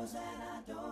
knows that I don't